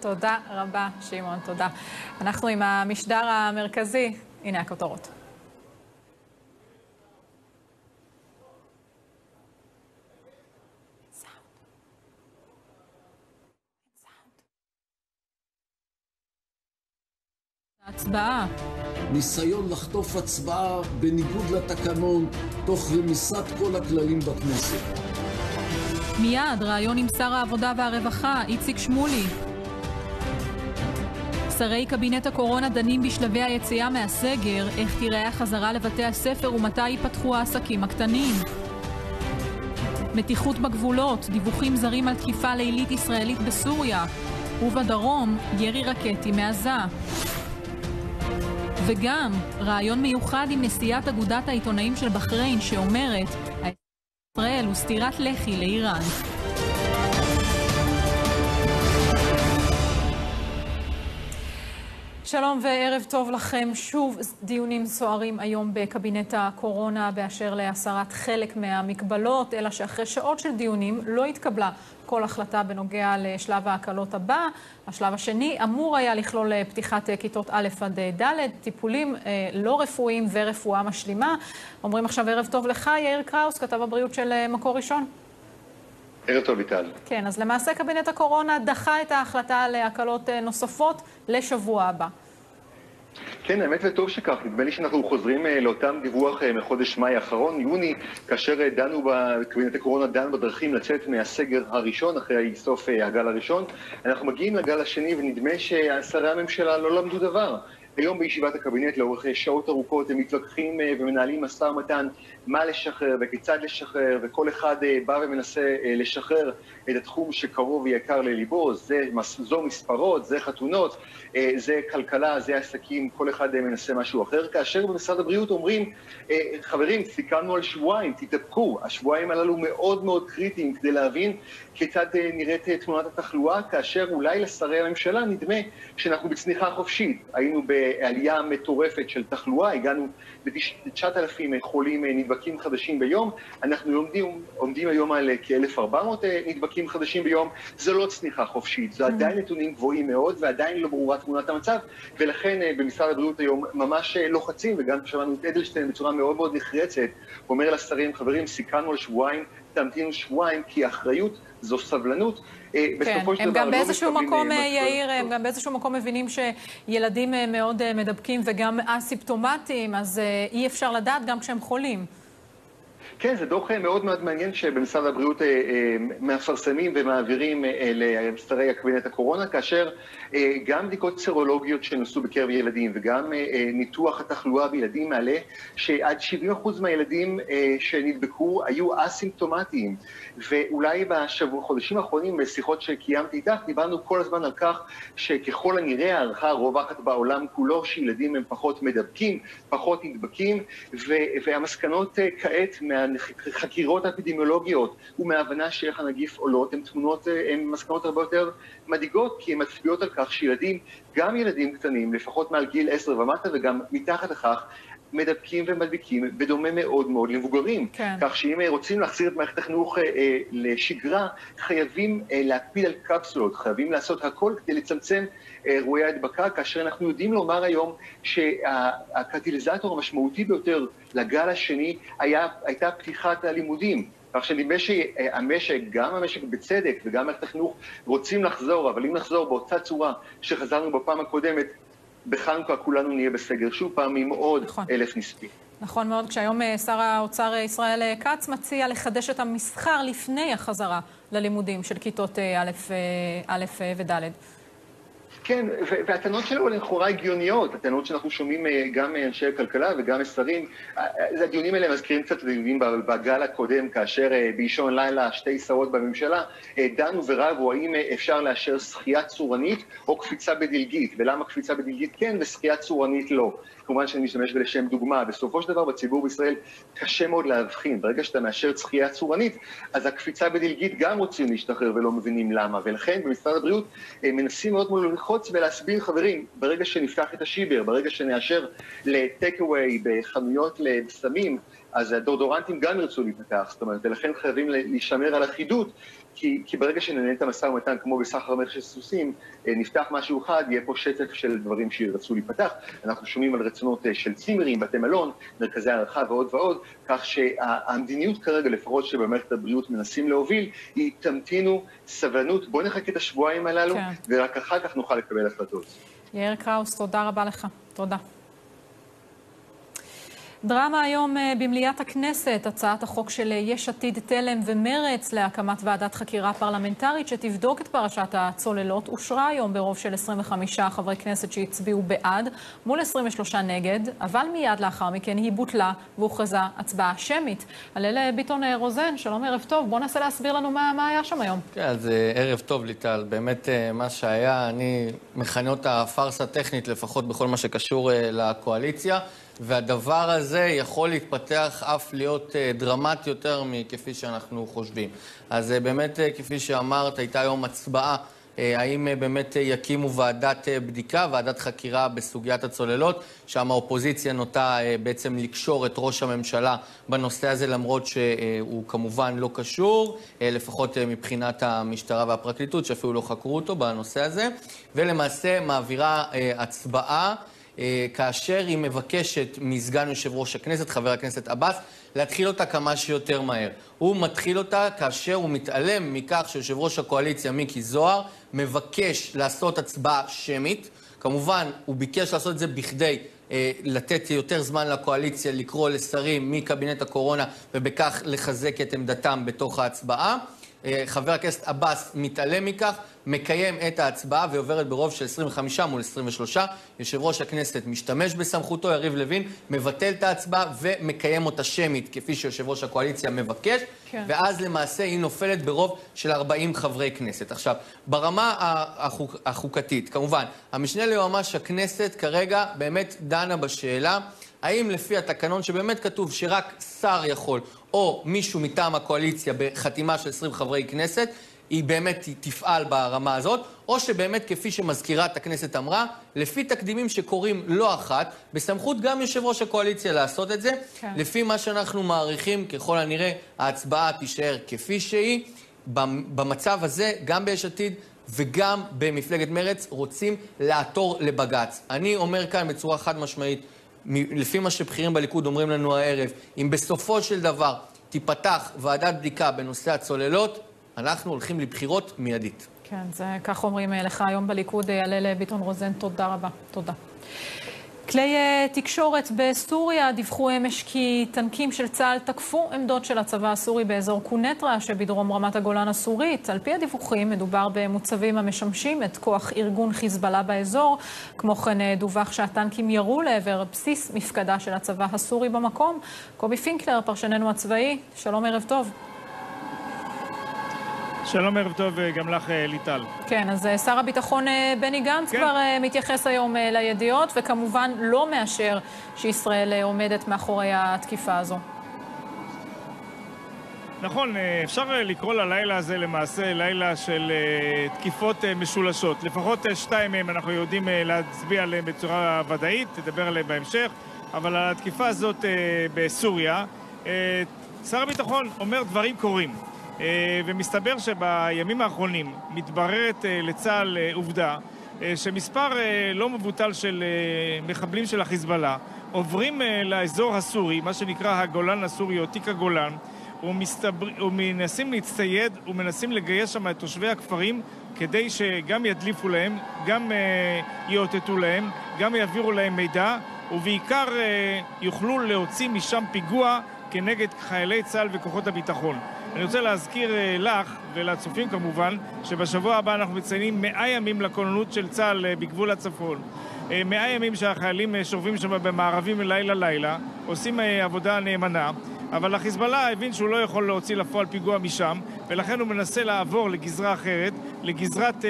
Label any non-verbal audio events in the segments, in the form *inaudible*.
תודה רבה, שמעון, תודה. אנחנו עם המשדר המרכזי, הנה הכותרות. הצבעה. ניסיון לחטוף הצבעה בניגוד לתקנון, תוך רמיסת כל הכללים בכנסת. מיד, ראיון עם שר העבודה והרווחה, איציק שמולי. שרי קבינט הקורונה דנים בשלבי היציאה מהסגר, איך תיראה החזרה לבתי הספר ומתי ייפתחו העסקים הקטנים. מתיחות בגבולות, דיווחים זרים על תקיפה לילית ישראלית בסוריה, ובדרום, ירי רקטי מעזה. וגם, ראיון מיוחד עם נשיאת אגודת העיתונאים של בחריין שאומרת, ישראל הוא סטירת לחי לאיראן. שלום וערב טוב לכם. שוב דיונים סוערים היום בקבינט הקורונה באשר להסרת חלק מהמגבלות, אלא שאחרי שעות של דיונים לא התקבלה כל החלטה בנוגע לשלב ההקלות הבא. השלב השני אמור היה לכלול פתיחת כיתות א' עד ד', טיפולים אה, לא רפואיים ורפואה משלימה. אומרים עכשיו ערב טוב לך, יאיר קראוס, כתב הבריאות של אה, מקור ראשון. ערב טוב, ליטל. כן, אז למעשה קבינט הקורונה דחה את ההחלטה על הקלות אה, נוספות לשבוע הבא. כן, האמת וטוב שכך. נדמה לי שאנחנו חוזרים אה, לאותם דיווח אה, מחודש מאי האחרון, יוני, כאשר דנו, קבינט הקורונה דן בדרכים לצאת מהסגר הראשון, אחרי סוף הגל הראשון. אנחנו מגיעים לגל השני, ונדמה ששרי הממשלה לא למדו דבר. היום בישיבת הקבינט לאורך שעות ארוכות הם מתווכחים ומנהלים משא ומתן מה לשחרר וכיצד לשחרר, וכל אחד אה, בא ומנסה אה, לשחרר את התחום שקרוב ויקר לליבו, זה, זו מספרות, זה חתונות, זה כלכלה, זה עסקים, כל אחד מנסה משהו אחר, כאשר במשרד הבריאות אומרים, חברים, סיכמנו על שבועיים, תתאפקו, השבועיים הללו מאוד מאוד קריטיים כדי להבין כיצד נראית תמונת התחלואה, כאשר אולי לשרי הממשלה נדמה שאנחנו בצניחה חופשית. היינו בעלייה מטורפת של תחלואה, הגענו ל-9,000 חולים נדבקים חדשים ביום, אנחנו עומדים, עומדים היום על כ-1,400 נדבקים חדשים ביום, זה לא צניחה חופשית, זה עדיין נתונים גבוהים מאוד ועדיין לא ברורה תמונת המצב, ולכן במשרד הבריאות היום ממש לוחצים, וגם שמענו את אדלשטיין בצורה מאוד מאוד נחרצת, אומר לשרים, חברים, סיכמנו על שבועיים, תמתינו שבועיים, כי האחריות זו סבלנות. אה, כן, הם גם לא באיזשהו מקום, אה, יאיר, הם גם באיזשהו מקום מבינים שילדים אה, מאוד מדבקים וגם אסימפטומטיים, אז אי אפשר לדעת גם כשהם חולים. כן, זה דוח מאוד מאוד מעניין שבמשרד הבריאות מפרסמים ומעבירים לשרי הקבינט הקורונה, כאשר גם בדיקות סרולוגיות שנעשו בקרב ילדים וגם ניתוח התחלואה בילדים מעלה שעד 70% מהילדים שנדבקו היו אסימפטומטיים. ואולי בחודשים האחרונים, בשיחות שקיימתי איתך, דיברנו כל הזמן על כך שככל הנראה ההערכה הרווחת בעולם כולו, שילדים הם פחות מדבקים, פחות נדבקים, והמסקנות כעת מהחקירות האפידמיולוגיות ומההבנה שאיך הנגיף עולות, הן תמונות, הן מסקנות הרבה יותר מדאיגות, כי הן מצביעות על כך שילדים, גם ילדים קטנים, לפחות מעל גיל 10 ומטה וגם מתחת לכך, מדבקים ומדביקים בדומה מאוד מאוד למבוגרים. כן. כך שאם רוצים להחזיר את מערכת החינוך אה, אה, לשגרה, חייבים אה, להקפיד על קפסולות, חייבים לעשות הכל כדי לצמצם אה, אירועי הדבקה, כאשר אנחנו יודעים לומר היום שהקטליזטור המשמעותי ביותר לגל השני היה, הייתה פתיחת הלימודים. כך שנדמה שהמשק, גם המשק בצדק וגם מערכת החינוך רוצים לחזור, אבל אם נחזור באותה צורה שחזרנו בפעם הקודמת, בחנוכה כולנו נהיה בסגר שוב פעם עם עוד נכון. אלף נספים. נכון מאוד, כשהיום אה, שר האוצר אה, ישראל אה, כץ מציע לחדש את המסחר לפני החזרה ללימודים של כיתות א', א' וד'. כן, והטענות שלו הן לכאורה הגיוניות, הטענות שאנחנו שומעים אה, גם מאנשי הכלכלה וגם משרים. אה, אה, הדיונים האלה מזכירים קצת את הדיונים בגל הקודם, כאשר באישון לילה שתי שרות בממשלה דנו ורבו האם אפשר לאשר שחייה צורנית או קפיצה בדלגית, ולמה קפיצה בדלגית כן ושחייה צורנית לא. כמובן שאני משתמש בלשם דוגמה. בסופו של דבר בציבור בישראל קשה מאוד להבחין. ברגע שאתה מאשר צחייה צורנית, אז הקפיצה בדלגית גם רוצים להשתחרר ולא מבינים למה. ולכן במשרד הבריאות מנסים מאוד מאוד ולהסביר, חברים, ברגע שנפתח את השיבר, ברגע שנאשר לטק אווי בחנויות לבשמים, אז הדורדורנטים גם ירצו להיפתח, זאת אומרת, ולכן חייבים להישמר על אחידות, כי, כי ברגע שננהל את המשא ומתן כמו בסחר של סוסים, אה, נפתח משהו אחד, יהיה פה שטף של דברים שירצו להיפתח. אנחנו שומעים על רצונות אה, של צימרים, בתי מלון, מרכזי הערכה ועוד ועוד, כך שהמדיניות כרגע, לפחות שבמערכת הבריאות מנסים להוביל, היא תמתינו סבלנות, בואו נחכה את השבועיים הללו, כן. ורק אחר כך נוכל לקבל החלטות. יאיר קראוס, תודה רבה לך. תודה. דרמה היום אה, במליאת הכנסת, הצעת החוק של אה, יש עתיד, תל"ם ומרץ להקמת ועדת חקירה פרלמנטרית שתבדוק את פרשת הצוללות, אושרה היום ברוב של 25 חברי כנסת שהצביעו בעד, מול 23 נגד, אבל מיד לאחר מכן היא בוטלה והוכרזה הצבעה שמית. הלל ביטון אה, רוזן, שלום ערב טוב, בוא ננסה להסביר לנו מה, מה היה שם היום. כן, אז ערב טוב ליטל, באמת מה שהיה, אני מכנה אותה פארסה טכנית לפחות בכל מה שקשור לקואליציה. והדבר הזה יכול להתפתח אף להיות אה, דרמטי יותר מכפי שאנחנו חושבים. אז אה, באמת, אה, כפי שאמרת, הייתה היום הצבעה האם באמת יקימו ועדת בדיקה, ועדת חקירה בסוגיית הצוללות, שם האופוזיציה נוטה בעצם לקשור את ראש הממשלה בנושא הזה, למרות שהוא כמובן לא קשור, לפחות מבחינת המשטרה והפרקליטות, שאפילו לא חקרו אותו בנושא הזה, ולמעשה מעבירה הצבעה. אה, כאשר היא מבקשת מסגן יושב ראש הכנסת, חבר הכנסת עבאס, להתחיל אותה כמה שיותר מהר. הוא מתחיל אותה כאשר הוא מתעלם מכך שיושב ראש הקואליציה מיקי זוהר מבקש לעשות הצבעה שמית. כמובן, הוא ביקש לעשות את זה בכדי אה, לתת יותר זמן לקואליציה לקרוא לשרים מקבינט הקורונה ובכך לחזק את עמדתם בתוך ההצבעה. אה, חבר הכנסת עבאס מתעלם מכך, מקיים את ההצבעה ועוברת ברוב של 25 מול 23. יושב ראש הכנסת משתמש בסמכותו, יריב לוין, מבטל את ההצבעה ומקיים אותה שמית, כפי שיושב ראש הקואליציה מבקש, כן. ואז למעשה היא נופלת ברוב של 40 חברי כנסת. עכשיו, ברמה החוק, החוקתית, כמובן, המשנה ליועמ"ש הכנסת כרגע באמת דנה בשאלה האם לפי התקנון שבאמת כתוב שרק שר יכול, או מישהו מטעם הקואליציה בחתימה של 20 חברי כנסת, היא באמת תפעל ברמה הזאת, או שבאמת, כפי שמזכירת הכנסת אמרה, לפי תקדימים שקורים לא אחת, בסמכות גם יושב ראש הקואליציה לעשות את זה. כן. לפי מה שאנחנו מעריכים, ככל הנראה, ההצבעה תישאר כפי שהיא. במצב הזה, גם ביש עתיד וגם במפלגת מרצ רוצים לעתור לבג"ץ. אני אומר כאן בצורה חד משמעית, לפי מה שבכירים בליכוד אומרים לנו הערב, אם בסופו של דבר תיפתח ועדת בדיקה בנושא הצוללות, אנחנו הולכים לבחירות מיידית. כן, זה כך אומרים אה, לך היום בליכוד, הלל אה, ביטון רוזן, תודה רבה. תודה. כלי אה, תקשורת בסוריה דיווחו אמש כי טנקים של צה"ל תקפו עמדות של הצבא הסורי באזור קונטרה שבדרום רמת הגולן הסורית. על פי הדיווחים מדובר במוצבים המשמשים את כוח ארגון חיזבאללה באזור. כמו כן דווח שהטנקים ירו לעבר בסיס מפקדה של הצבא הסורי במקום. קובי פינקלר, פרשננו הצבאי, שלום ערב טוב. שלום, ערב טוב אה, גם לך, אה, ליטל. כן, אז אה, שר הביטחון בני גנץ כן. כבר מתייחס היום לידיעות, וכמובן לא מאשר שישראל עומדת מאחורי התקיפה הזו. נכון, אפשר לקרוא ללילה הזה למעשה לילה של תקיפות משולשות. לפחות שתיים מהם אנחנו יודעים להצביע עליהם בצורה ודאית, תדבר עליהם בהמשך, אבל על התקיפה הזאת בסוריה, שר הביטחון אומר דברים קורים. אה, ומסתבר שבימים האחרונים מתבררת אה, לצה"ל אה, עובדה שמספר לא מבוטל של מחבלים של החיזבאללה עוברים לאזור הסורי, מה שנקרא הגולן הסורי או תיק הגולן ומסתבר, ומנסים להצטייד ומנסים לגייס שם את תושבי הכפרים כדי שגם ידליפו להם, גם יאותתו להם, גם יעבירו להם מידע ובעיקר יוכלו להוציא משם פיגוע כנגד חיילי צה"ל וכוחות הביטחון. אני רוצה להזכיר אה, לך ולצופים כמובן, שבשבוע הבא אנחנו מציינים מאה ימים לכוננות של צה"ל אה, בגבול הצפון. אה, מאה ימים שהחיילים שוכבים שם במערבים לילה-לילה, עושים עבודה נאמנה, אבל החיזבאללה הבין שהוא לא יכול להוציא לפועל פיגוע משם, ולכן הוא מנסה לעבור לגזרה אחרת, לגזרת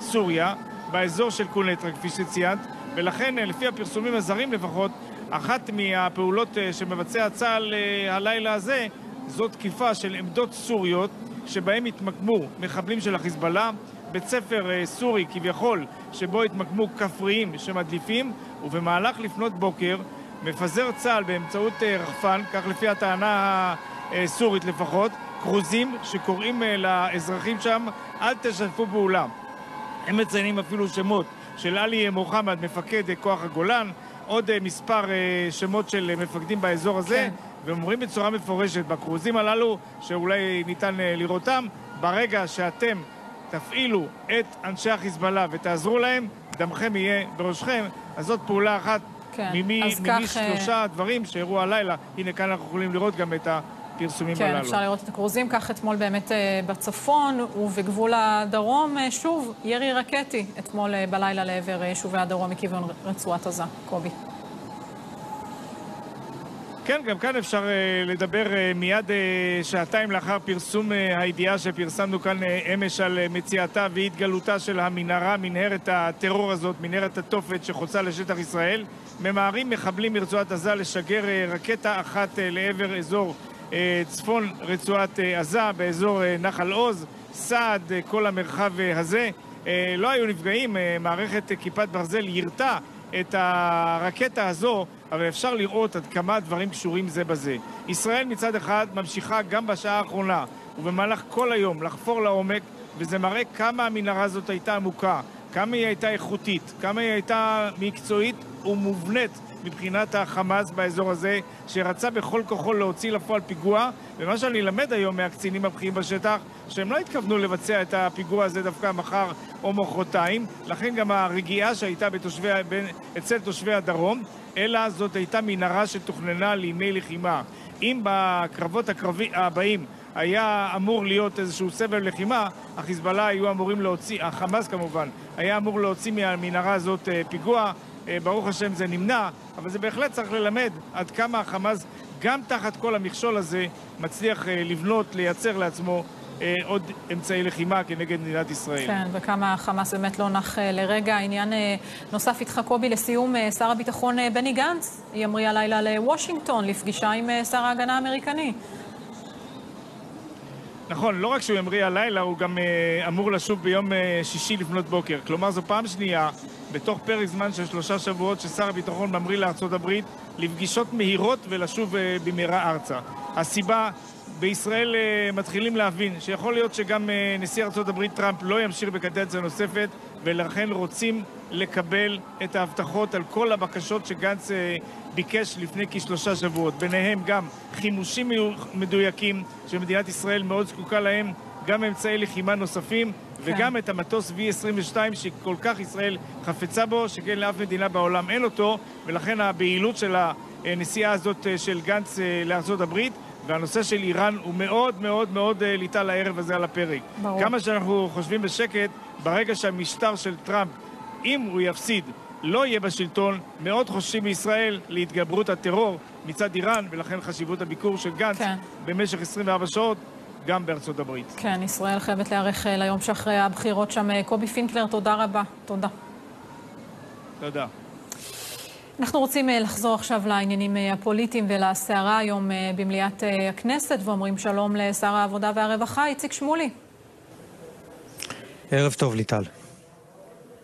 סוריה, באזור של קונטרה, כפי שציינת, ולכן, לפי הפרסומים הזרים לפחות, אחת מהפעולות שמבצע צה"ל הלילה הזה זו תקיפה של עמדות סוריות שבהם התמקמו מחבלים של החיזבאללה, בית ספר אה, סורי כביכול שבו התמקמו כפריים שמדליפים ובמהלך לפנות בוקר מפזר צה"ל באמצעות רחפן, כך לפי הטענה הסורית לפחות, כרוזים שקוראים לאזרחים שם אל תשתפו פעולה. הם מציינים אפילו שמות של עלי מוחמד, מפקד כוח הגולן, עוד מספר שמות של מפקדים באזור הזה, כן. ואומרים בצורה מפורשת בכרוזים הללו, שאולי ניתן לראותם, ברגע שאתם תפעילו את אנשי החיזבאללה ותעזרו להם, דמכם יהיה בראשכם. אז זאת פעולה אחת כן. ממי, ממי כך... שלושה דברים שאירעו הלילה. הנה כאן אנחנו יכולים לראות גם את הפרסומים כן, הללו. כן, אפשר לראות את הכרוזים. כך אתמול באמת בצפון ובגבול הדרום, שוב, ירי רקטי אתמול בלילה לעבר יישובי הדרום מכיוון רצועת עזה. קובי. כן, גם כאן אפשר uh, לדבר uh, מיד uh, שעתיים לאחר פרסום הידיעה שפרסמנו כאן אמש על מציאתה והתגלותה של המנהרה, מנהרת הטרור הזאת, מנהרת התופת שחוצה לשטח ישראל. ממהרים מחבלים מרצועת עזה לשגר רקטה אחת לעבר אזור צפון רצועת עזה, באזור נחל עוז, סעד, כל המרחב הזה. לא היו נפגעים, מערכת כיפת ברזל יירתה את הרקטה הזו, אבל אפשר לראות עד כמה הדברים קשורים זה בזה. ישראל מצד אחד ממשיכה גם בשעה האחרונה ובמהלך כל היום לחפור לעומק, וזה מראה כמה המנהרה הזאת הייתה עמוקה, כמה היא הייתה איכותית, כמה היא הייתה מקצועית ומובנית מבחינת החמאס באזור הזה, שרצה בכל כוחו להוציא לפועל פיגוע, ומה שאני למד היום מהקצינים הבכירים בשטח, שהם לא התכוונו לבצע את הפיגוע הזה דווקא מחר או מחרתיים, לכן גם הרגיעה שהייתה בתושבי, בין, אצל תושבי הדרום, אלא זאת הייתה מנהרה שתוכננה לימי לחימה. אם בקרבות הקרבי, הבאים היה אמור להיות איזשהו סבב לחימה, החיזבאללה היו אמורים להוציא, החמאס כמובן, היה אמור להוציא מהמנהרה הזאת אה, פיגוע. אה, ברוך השם זה נמנע, אבל זה בהחלט צריך ללמד עד כמה החמאס, גם תחת כל המכשול הזה, מצליח אה, לבנות, לייצר לעצמו אה, עוד אמצעי לחימה כנגד מדינת ישראל. כן, וכמה החמאס באמת לא נח לרגע. עניין נוסף איתך, קובי, לסיום, שר הביטחון בני גנץ ימריא הלילה לוושינגטון לפגישה עם שר ההגנה האמריקני. נכון, לא רק שהוא ימריא הלילה, הוא גם אמור לשוב ביום שישי לפנות בוקר. כלומר, זו פעם שנייה, בתוך פרק זמן של שלושה שבועות, ששר הביטחון ממריא לארצות הברית לפגישות מהירות ולשוב uh, במהרה ארצה. הסיבה, בישראל uh, מתחילים להבין שיכול להיות שגם uh, נשיא ארצות הברית טראמפ לא ימשיך בקדנציה נוספת, ולכן רוצים לקבל את ההבטחות על כל הבקשות שגנץ ביקש לפני כשלושה שבועות, ביניהם גם חימושים מדויקים שמדינת ישראל מאוד זקוקה להם, גם אמצעי לחימה נוספים כן. וגם את המטוס V-22 שכל כך ישראל חפצה בו, שכן לאף מדינה בעולם אין אותו, ולכן הבהילות של הנסיעה הזאת אה, של גנץ אה, לארצות הברית והנושא של איראן הוא מאוד מאוד מאוד אה, ליטל הערב הזה על הפרק. ברור. כמה שאנחנו חושבים בשקט, ברגע שהמשטר של טראמפ, אם הוא יפסיד לא יהיה בשלטון, מאוד חוששים בישראל להתגברות הטרור מצד איראן, ולכן חשיבות הביקור של גנץ כן. במשך 24 שעות גם בארצות הברית. כן, ישראל חייבת להיערך אה, ליום שאחרי הבחירות שם. אה, קובי פינקלר, תודה רבה. תודה. תודה. אנחנו רוצים אה, לחזור עכשיו לעניינים הפוליטיים ולסערה היום במליאת הכנסת, ואומרים שלום לשר העבודה והרווחה, איציק שמולי. ערב טוב, ליטל.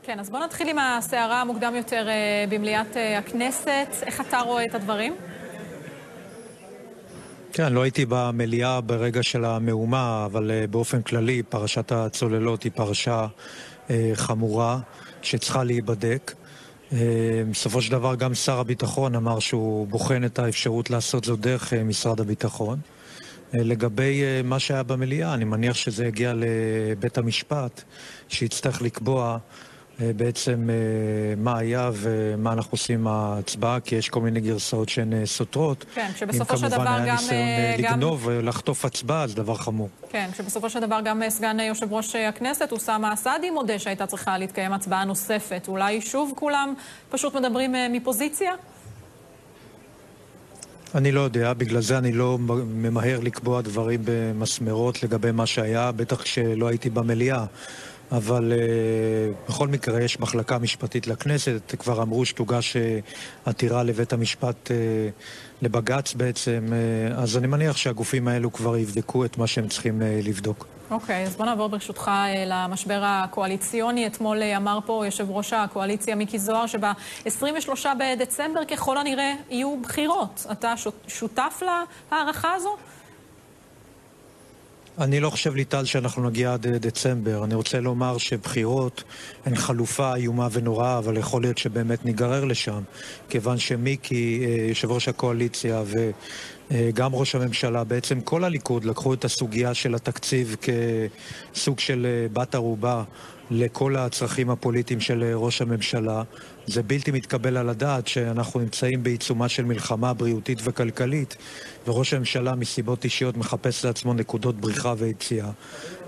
כן, אז בואו נתחיל עם הסערה המוקדם יותר במליאת הכנסת. איך אתה רואה את הדברים? כן, לא הייתי במליאה ברגע של המהומה, אבל uh, באופן כללי פרשת הצוללות היא פרשה uh, חמורה שצריכה להיבדק. Uh, בסופו של דבר גם שר הביטחון אמר שהוא בוחן את האפשרות לעשות זאת דרך משרד הביטחון. לגבי מה שהיה במליאה, אני מניח שזה יגיע לבית המשפט, שיצטרך לקבוע אה, בעצם אה, מה היה ומה אנחנו עושים עם ההצבעה, כי יש כל מיני גרסאות שהן אה, סותרות. כן, שבסופו של דבר גם... אם כמובן היה ניסיון לגנוב ולחטוף הצבעה, זה דבר חמור. כן, שבסופו של דבר גם סגן יושב ראש הכנסת, אוסאמה סעדי, מודה שהייתה צריכה להתקיים הצבעה נוספת. אולי שוב כולם פשוט מדברים מפוזיציה? אני לא יודע, בגלל זה אני לא ממהר לקבוע דברים במסמרות לגבי מה שהיה, בטח כשלא הייתי במליאה. אבל uh, בכל מקרה יש מחלקה משפטית לכנסת, כבר אמרו שתוגש uh, עתירה לבית המשפט, uh, לבג"ץ בעצם, uh, אז אני מניח שהגופים האלו כבר יבדקו את מה שהם צריכים uh, לבדוק. אוקיי, okay, אז בוא נעבור ברשותך למשבר הקואליציוני. אתמול אמר פה יושב ראש הקואליציה מיקי זוהר שב-23 בדצמבר ככל הנראה יהיו בחירות. אתה שותף להערכה הזו? אני לא חושב, ליטל, שאנחנו נגיע עד אה, דצמבר. אני רוצה לומר שבחירות הן חלופה איומה ונוראה, אבל יכול להיות שבאמת ניגרר לשם, כיוון שמיקי, אה, יושב ראש הקואליציה, וגם אה, ראש הממשלה, בעצם כל הליכוד לקחו את הסוגיה של התקציב כסוג של בת ערובה לכל הצרכים הפוליטיים של ראש הממשלה. זה בלתי מתקבל על הדעת שאנחנו נמצאים בעיצומה של מלחמה בריאותית וכלכלית, וראש הממשלה מסיבות אישיות מחפש לעצמו נקודות בריחה ויציאה.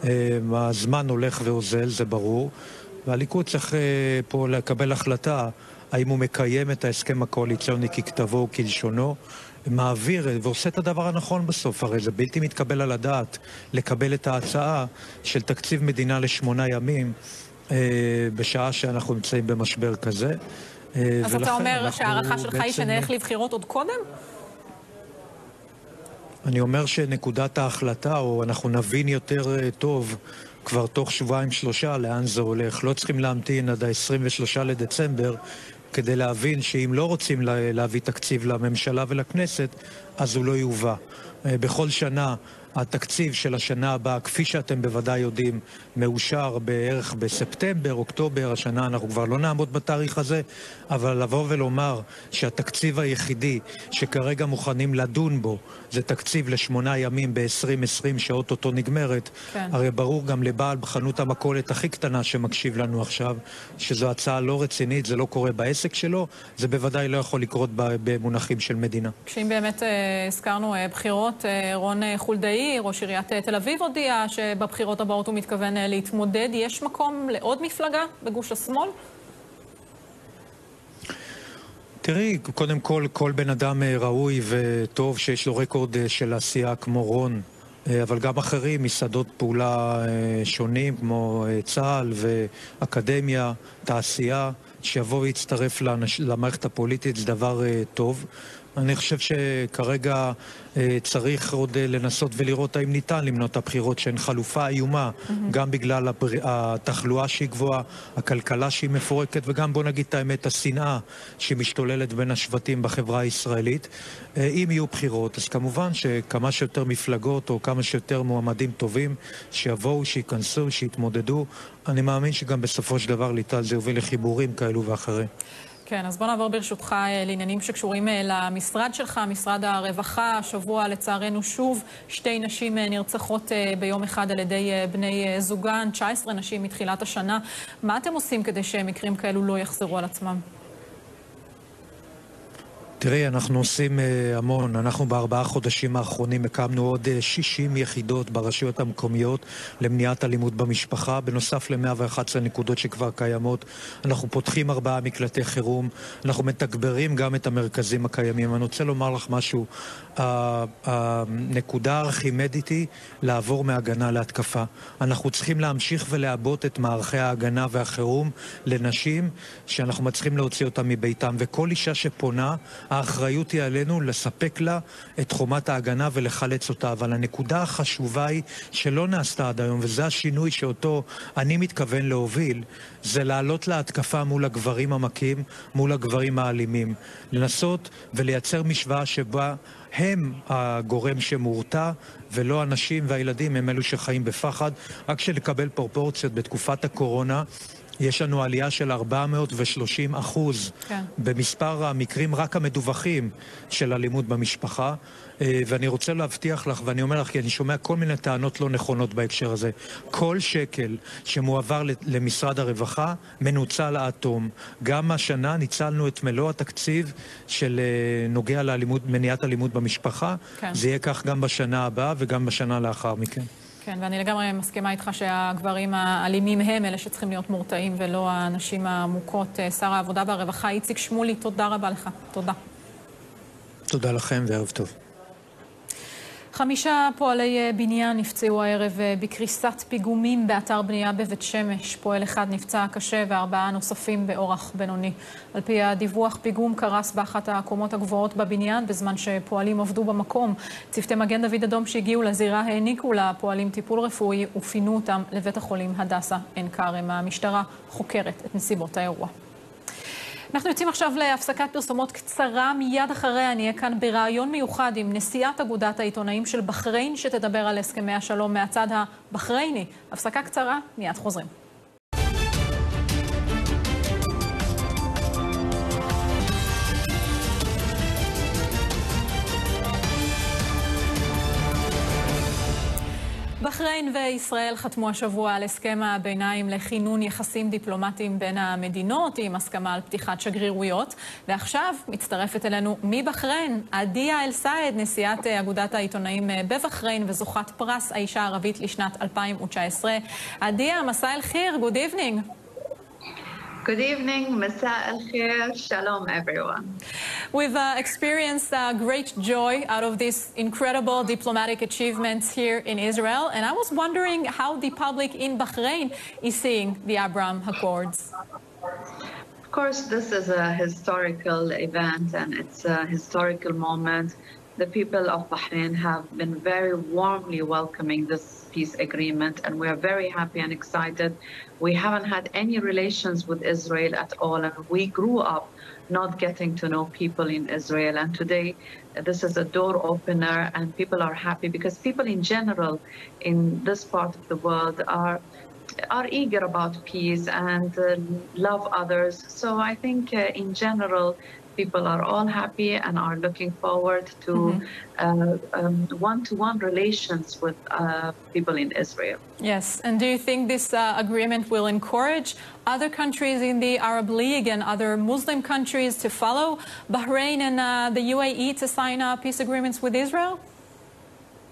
אה, הזמן הולך ואוזל, זה ברור, והליכוד צריך אה, פה לקבל החלטה האם הוא מקיים את ההסכם הקואליציוני ככתבו וכלשונו, מעביר ועושה את הדבר הנכון בסוף, הרי זה בלתי מתקבל על הדעת לקבל את ההצעה של תקציב מדינה לשמונה ימים אה, בשעה שאנחנו נמצאים במשבר כזה. אה, אז אתה אומר שההערכה שלך היא שנלך לבחירות עוד קודם? אני אומר שנקודת ההחלטה, או אנחנו נבין יותר אה, טוב כבר תוך שבועיים-שלושה לאן זה הולך. לא צריכים להמתין עד ה-23 לדצמבר כדי להבין שאם לא רוצים להביא תקציב לממשלה ולכנסת, אז הוא לא יובא. בכל שנה התקציב של השנה הבאה, כפי שאתם בוודאי יודעים, מאושר בערך בספטמבר, אוקטובר, השנה אנחנו כבר לא נעמוד בתאריך הזה, אבל לבוא ולומר שהתקציב היחידי שכרגע מוכנים לדון בו זה תקציב לשמונה ימים ב-2020 שאוטוטו נגמרת, כן. הרי ברור גם לבעל חנות המכולת הכי קטנה שמקשיב לנו עכשיו, שזו הצעה לא רצינית, זה לא קורה בעסק שלו, זה בוודאי לא יכול לקרות במונחים של מדינה. כשאם באמת אה, הזכרנו אה, בחירות, אה, רון חולדאי, ראש עיריית תל אביב, הודיע שבבחירות הבאות הוא מתכוון להתמודד. יש מקום לעוד מפלגה בגוש השמאל? תראי, קודם כל, כל בן אדם אה, ראוי וטוב שיש לו רקורד אה, של עשייה כמו רון, אה, אבל גם אחרים, מסעדות פעולה שונים כמו צה"ל ואקדמיה, תעשייה, שיבוא ויצטרף למערכת הפוליטית זה דבר טוב. אני חושב שכרגע אה, צריך עוד אה, לנסות ולראות האם ניתן למנוע את הבחירות שהן חלופה איומה, mm-hmm. גם בגלל הבר... התחלואה שהיא גבוהה, הכלכלה שהיא מפורקת, וגם, בוא נגיד את האמת, השנאה שמשתוללת בין השבטים בחברה הישראלית. אה, אם יהיו בחירות, אז כמובן שכמה שיותר מפלגות או כמה שיותר מועמדים טובים שיבואו, שייכנסו, שיתמודדו, אני מאמין שגם בסופו של דבר ליטל זה יוביל לחיבורים כאלו ואחרים. כן, אז בוא נעבור ברשותך אה, לעניינים שקשורים אה, למשרד שלך, משרד הרווחה. השבוע, לצערנו, שוב שתי נשים אה, נרצחות ביום אחד על ידי בני זוגן, 19 נשים מתחילת השנה. מה אתם עושים כדי שמקרים כאלו לא יחזרו על עצמם? תראי, אנחנו עושים uh, המון. אנחנו בארבעה חודשים האחרונים הקמנו עוד uh, 60 יחידות ברשויות המקומיות למניעת אלימות במשפחה, בנוסף ל-111 נקודות שכבר קיימות. אנחנו פותחים ארבעה מקלטי חירום, אנחנו מתגברים גם את המרכזים הקיימים. אני רוצה לומר לך משהו. הנקודה הארכימדית היא לעבור מהגנה להתקפה. אנחנו צריכים להמשיך ולעבות את מערכי ההגנה והחירום לנשים שאנחנו מצליחים להוציא אותן מביתן. וכל אישה שפונה, האחריות היא עלינו לספק לה את חומת ההגנה ולחלץ אותה. אבל הנקודה החשובה היא שלא נעשתה עד היום, וזה השינוי שאותו אני מתכוון להוביל, זה לעלות להתקפה מול הגברים המכים, מול הגברים האלימים. לנסות ולייצר משוואה שבה הם הגורם שמורתע, ולא הנשים והילדים הם אלו שחיים בפחד. רק שנקבל פרופורציות, בתקופת הקורונה יש לנו עלייה של 430 אחוז כן. במספר המקרים רק המדווחים של אלימות במשפחה. אה, ואני רוצה להבטיח לך, ואני אומר לך, כי אני שומע כל מיני טענות לא נכונות בהקשר הזה. כל שקל שמועבר למשרד הרווחה מנוצל עד תום. גם השנה ניצלנו את מלוא התקציב של אה, נוגע למניעת אלימות במשפחה. כן. זה יהיה כך גם בשנה הבאה וגם בשנה לאחר מכן. כן, ואני לגמרי מסכימה איתך שהגברים האלימים הם אלה שצריכים להיות מורתעים ולא הנשים המוכות. אה, שר העבודה והרווחה איציק שמולי, תודה רבה לך. תודה. תודה לכם וערב טוב. חמישה פועלי אה, בניין נפצעו הערב אה, בקריסת פיגומים באתר בנייה בבית שמש. פועל אחד נפצע קשה וארבעה נוספים באורח בינוני. על פי הדיווח, פיגום קרס באחת הקומות הגבוהות בבניין בזמן שפועלים עבדו במקום. צוותי מגן דוד אדום שהגיעו לזירה העניקו לפועלים טיפול רפואי ופינו אותם לבית החולים הדסה עין כרם. המשטרה חוקרת את נסיבות האירוע. אנחנו יוצאים עכשיו להפסקת פרסומות קצרה, מיד אחריה נהיה כאן בריאיון מיוחד עם נשיאת אגודת העיתונאים של בחריין, שתדבר על הסכמי השלום מהצד הבחרייני. הפסקה קצרה, מיד חוזרים. בחריין וישראל חתמו השבוע על הסכם הביניים לכינון יחסים דיפלומטיים בין המדינות, עם הסכמה על פתיחת שגרירויות. ועכשיו מצטרפת אלינו מבחריין, עדיה אל-סייד, נשיאת אגודת העיתונאים בבחריין וזוכת פרס האישה הערבית לשנת 2019. עדיה, מסע אל-חיר, good evening. Good evening, Masa al Khair, Shalom, everyone. We've uh, experienced uh, great joy out of these incredible diplomatic achievements here in Israel, and I was wondering how the public in Bahrain is seeing the Abraham Accords. Of course, this is a historical event and it's a historical moment. The people of Bahrain have been very warmly welcoming this peace agreement, and we are very happy and excited. We haven't had any relations with Israel at all, and we grew up not getting to know people in Israel. And today, this is a door opener, and people are happy because people in general in this part of the world are are eager about peace and uh, love others. So I think uh, in general, people are all happy and are looking forward to mm-hmm. one-to-one relations with uh, people in Israel. Yes, and do you think this uh, agreement will encourage other countries in the Arab League and other Muslim countries to follow Bahrain and uh, the UAE to sign peace agreements with Israel?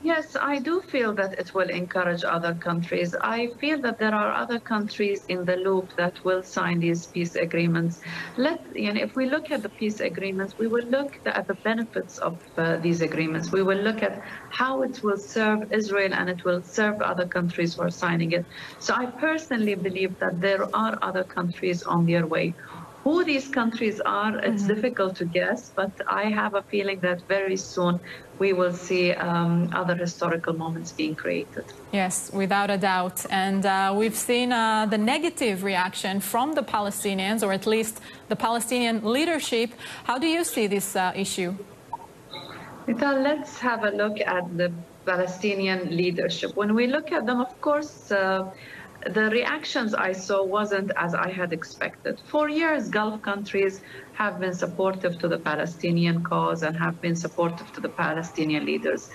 Yes, I do feel that it will encourage other countries. I feel that there are other countries in the loop that will sign these peace agreements. Let you know, if we look at the peace agreements, we will look at the benefits of uh, these agreements. We will look at how it will serve Israel and it will serve other countries who are signing it. So I personally believe that there are other countries on their way who these countries are, it's mm-hmm. difficult to guess, but I have a feeling that very soon we will see um, other historical moments being created. Yes, without a doubt. And uh, we've seen uh, the negative reaction from the Palestinians, or at least the Palestinian leadership. How do you see this uh, issue? Let's have a look at the Palestinian leadership. When we look at them, of course, uh, the reactions I saw wasn't as I had expected. For years, Gulf countries have been supportive to the Palestinian cause and have been supportive to the Palestinian leaders.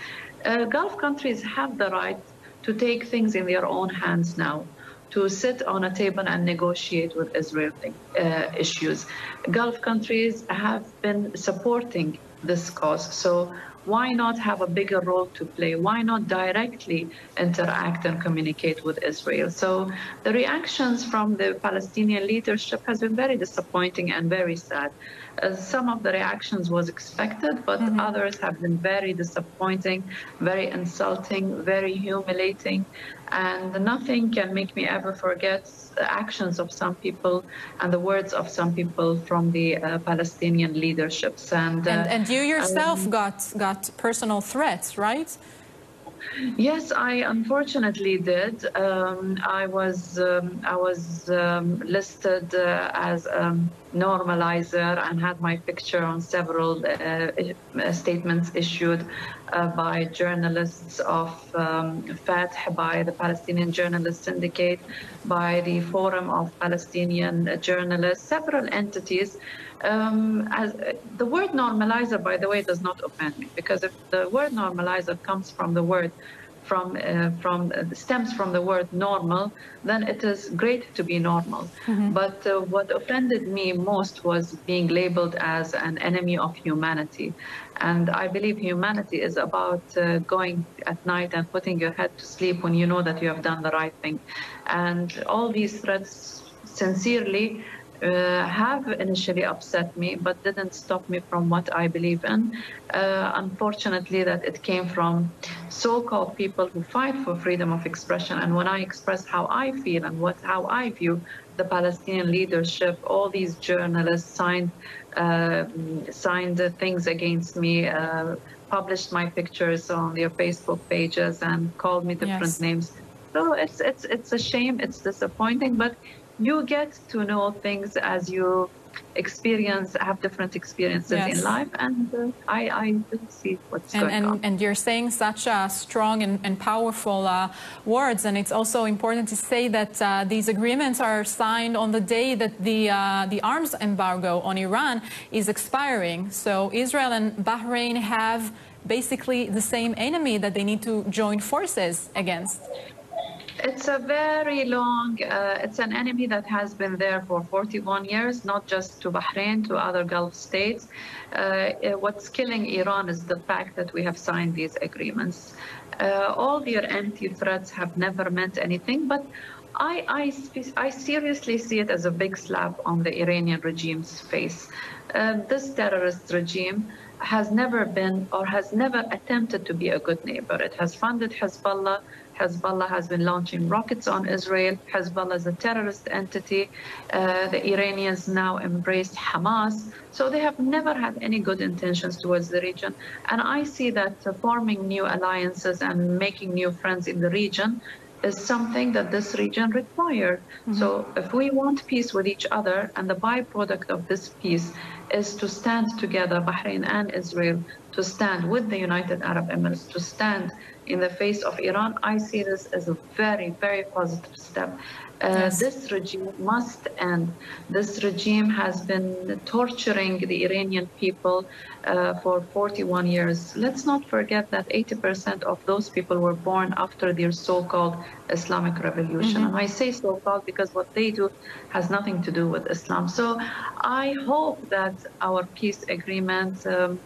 Uh, Gulf countries have the right to take things in their own hands now to sit on a table and negotiate with Israel uh, issues. Gulf countries have been supporting this cause. So why not have a bigger role to play? Why not directly interact and communicate with Israel? So the reactions from the Palestinian leadership has been very disappointing and very sad. Uh, some of the reactions was expected, but mm-hmm. others have been very disappointing, very insulting, very humiliating, and nothing can make me ever forget the actions of some people and the words of some people from the uh, Palestinian leaderships. And, uh, and, and you yourself um, got got personal threats, right? Yes, I unfortunately did. Um, I was um, I was um, listed uh, as a normalizer and had my picture on several uh, statements issued uh, by journalists of um, FATH, by the Palestinian Journalist Syndicate, by the Forum of Palestinian Journalists, several entities um, as uh, the word normalizer, by the way, does not offend me because if the word normalizer comes from the word from uh, from uh, stems from the word normal, then it is great to be normal. Mm-hmm. But uh, what offended me most was being labeled as an enemy of humanity, and I believe humanity is about uh, going at night and putting your head to sleep when you know that you have done the right thing, and all these threats, sincerely uh, have initially upset me, but didn't stop me from what I believe in. Uh, unfortunately, that it came from so-called people who fight for freedom of expression. And when I express how I feel and what how I view the Palestinian leadership, all these journalists signed uh, signed things against me. Uh, published my pictures on their Facebook pages and called me different yes. names. So it's it's it's a shame. It's disappointing, but you get to know things as you experience have different experiences yes. in life and uh, I, I see what's and, going and, on. and you're saying such uh, strong and, and powerful uh, words and it's also important to say that uh, these agreements are signed on the day that the uh, the arms embargo on Iran is expiring. So Israel and Bahrain have basically the same enemy that they need to join forces against it's a very long, uh, it's an enemy that has been there for 41 years, not just to Bahrain, to other Gulf states. Uh, what's killing Iran is the fact that we have signed these agreements. Uh, all their empty threats have never meant anything, but I, I, I, seriously see it as a big slap on the Iranian regime's face. Uh, this terrorist regime has never been or has never attempted to be a good neighbor. It has funded Hezbollah, Hezbollah has been launching rockets on Israel. Hezbollah is a terrorist entity. Uh, the Iranians now embraced Hamas. So they have never had any good intentions towards the region. And I see that uh, forming new alliances and making new friends in the region is something that this region required. Mm-hmm. So if we want peace with each other, and the byproduct of this peace is to stand together, Bahrain and Israel, to stand with the United Arab Emirates, to stand in the face of Iran, I see this as a very, very positive step. Uh, yes. This regime must end. This regime has been torturing the Iranian people uh, for 41 years. Let's not forget that 80% of those people were born after their so-called Islamic revolution. Mm-hmm. And I say so-called because what they do has nothing to do with Islam. So I hope that our peace agreement um,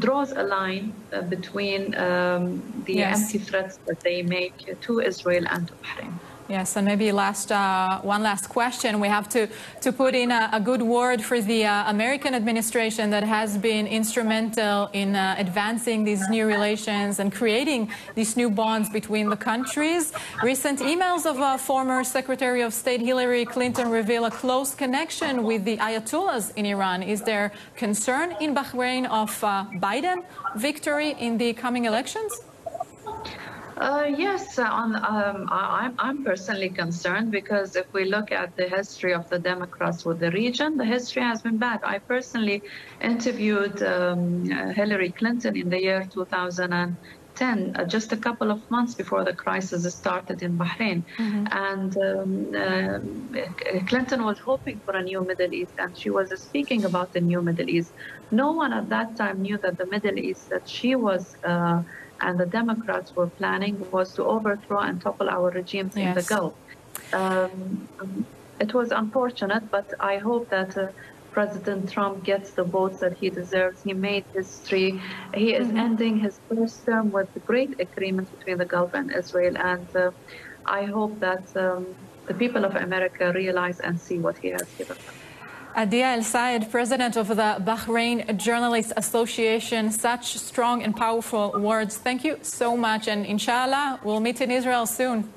draws a line uh, between um, the yes. empty threats that they make to Israel and to Bahrain. Yes, and maybe last uh, one last question. We have to, to put in a, a good word for the uh, American administration that has been instrumental in uh, advancing these new relations and creating these new bonds between the countries. Recent emails of uh, former Secretary of State Hillary Clinton reveal a close connection with the Ayatollahs in Iran. Is there concern in Bahrain of uh, Biden victory in the coming elections? Uh, yes, uh, on, um, I, I'm personally concerned because if we look at the history of the Democrats with the region, the history has been bad. I personally interviewed um, Hillary Clinton in the year 2010, uh, just a couple of months before the crisis started in Bahrain. Mm-hmm. And um, uh, Clinton was hoping for a new Middle East, and she was speaking about the new Middle East. No one at that time knew that the Middle East that she was uh, and the Democrats were planning was to overthrow and topple our regimes yes. in the Gulf. Um, it was unfortunate, but I hope that uh, President Trump gets the votes that he deserves. He made history. He is mm-hmm. ending his first term with great agreement between the Gulf and Israel, and uh, I hope that um, the people of America realize and see what he has given them. Adia El Sayed, president of the Bahrain Journalists Association, such strong and powerful words. Thank you so much, and inshallah, we'll meet in Israel soon.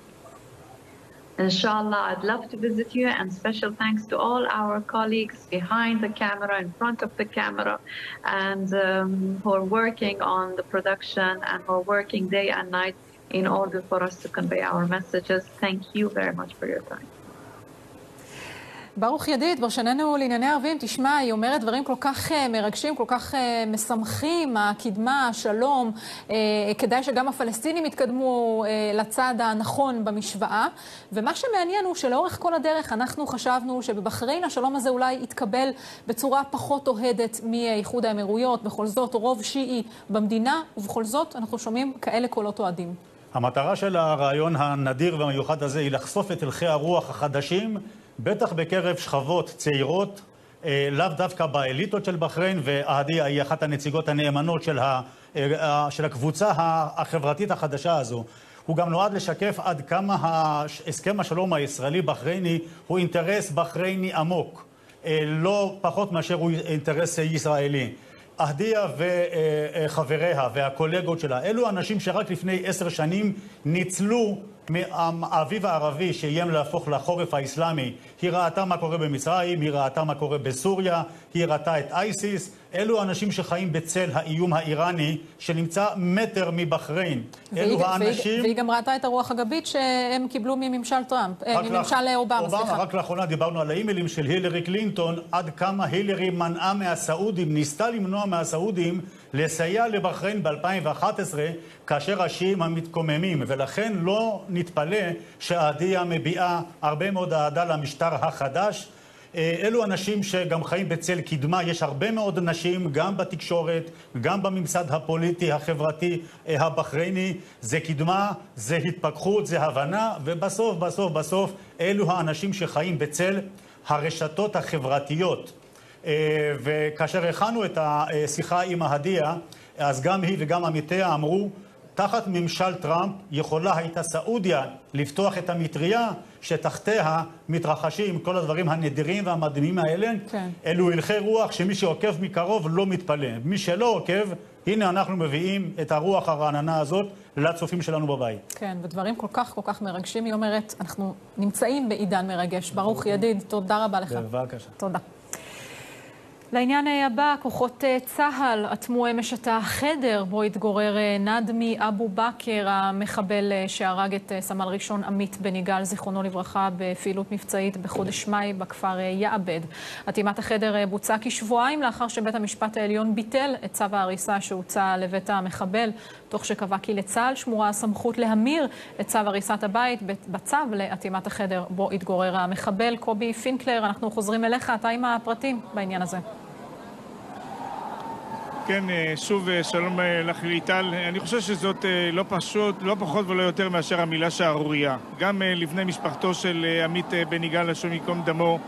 Inshallah, I'd love to visit you, and special thanks to all our colleagues behind the camera, in front of the camera, and um, who are working on the production and who are working day and night in order for us to convey our messages. Thank you very much for your time. ברוך ידיד, פרשננו לענייני ערבים, תשמע, היא אומרת דברים כל כך uh, מרגשים, כל כך uh, משמחים, הקדמה, השלום. Uh, כדאי שגם הפלסטינים יתקדמו לצד הנכון במשוואה. ומה שמעניין הוא שלאורך כל הדרך אנחנו חשבנו שבבחריין השלום הזה אולי יתקבל בצורה פחות אוהדת מאיחוד האמירויות, בכל זאת רוב שיעי במדינה, ובכל זאת אנחנו שומעים כאלה קולות אוהדים. המטרה של הרעיון הנדיר והמיוחד הזה היא לחשוף את הלכי הרוח החדשים בטח בקרב שכבות צעירות, אה, לאו דווקא באליטות של בחריין, ועדי היא אחת הנציגות הנאמנות של, ה, אה, של הקבוצה החברתית החדשה הזו. הוא גם נועד לשקף עד כמה הסכם השלום הישראלי-בחרייני הוא אינטרס בחרייני עמוק. לא פחות מאשר הוא אינטרס ישראלי. אהדיה וחבריה והקולגות שלה, אלו אנשים שרק לפני עשר שנים ניצלו מהאביב הערבי שאיים להפוך לחורף האסלאמי. היא ראתה מה קורה במצרים, היא ראתה מה קורה בסוריה, היא ראתה את אייסיס. אלו אנשים שחיים בצל האיום האיראני שנמצא מטר מבחריין. אלו האנשים... והיא, והיא גם ראתה את הרוח הגבית שהם קיבלו מממשל טראמפ, אה, מממשל אובמה, אובמה, סליחה. רק לאחרונה דיברנו על האימיילים של הילרי קלינטון, עד כמה הילרי מנעה מהסעודים, ניסתה למנוע מהסעודים לסייע לבחריין ב-2011 כאשר השיעים המתקוממים, ולכן לא נתפלא שהעדיה מביעה הרבה מאוד אהדה למשטר החדש. אה, אלו אנשים שגם חיים בצל קדמה, יש הרבה מאוד נשים, גם בתקשורת, גם בממסד הפוליטי, החברתי, אה, הבחרייני, זה קדמה, זה התפכחות, זה הבנה, ובסוף, בסוף, בסוף, אלו האנשים שחיים בצל הרשתות החברתיות. אה, וכאשר הכנו את השיחה עם ההדיה, אז גם היא וגם עמיתיה אמרו, תחת ממשל טראמפ יכולה הייתה סעודיה לפתוח את המטריה שתחתיה מתרחשים כל הדברים הנדירים והמדהימים האלה. כן. אלו הלכי רוח שמי שעוקב מקרוב לא מתפלא. מי שלא עוקב, הנה אנחנו מביאים את הרוח הרעננה הזאת לצופים שלנו בבית. כן, ודברים כל כך כל כך מרגשים. היא אומרת, אנחנו נמצאים בעידן מרגש. ברוך ידיד, תודה רבה לך. בבקשה. תודה. לעניין הבא, כוחות אה, צה"ל אטמו אמש את החדר בו התגורר אה, נדמי אבו בכר, המחבל אה, שהרג את סמל ראשון עמית בן יגאל, זיכרונו לברכה, בפעילות מבצעית בחודש מאי בכפר יעבד. אטימת החדר בוצעה כשבועיים לאחר שבית המשפט העליון ביטל את צו ההריסה שהוצא לבית המחבל, תוך שקבע כי לצה"ל שמורה הסמכות להמיר את צו הריסת הבית בצו לאטימת החדר בו התגורר המחבל. קובי פינקלר, אנחנו חוזרים אליך, אתה עם הפרטים בעניין הזה. כן, אה, שוב אה, שלום אה, לך ליטל. אני חושב שזאת לא פשוט, לא פחות ולא יותר מאשר המילה שערורייה. גם לבני משפחתו של עמית בן יגאל, השם ייקום דמו,